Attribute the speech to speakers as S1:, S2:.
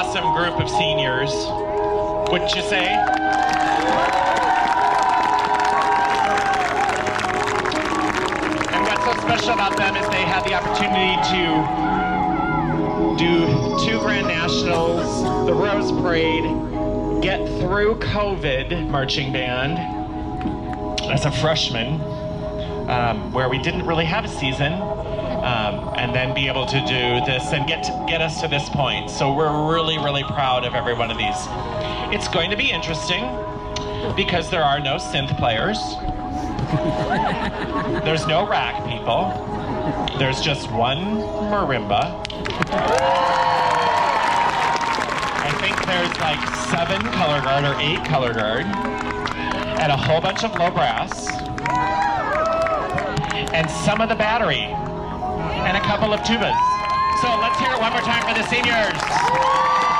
S1: group of seniors, wouldn't you say? And what's so special about them is they had the opportunity to do two Grand Nationals, the Rose Parade, get through COVID marching band as a freshman, um, where we didn't really have a season, um, and then be able to do this and get to, get us to this point. So we're really, really proud of every one of these. It's going to be interesting because there are no synth players. There's no rack people. There's just one marimba. I think there's like seven color guard or eight color guard, and a whole bunch of low brass, and some of the battery, and a couple of tubas. So let's hear it one more time for the seniors.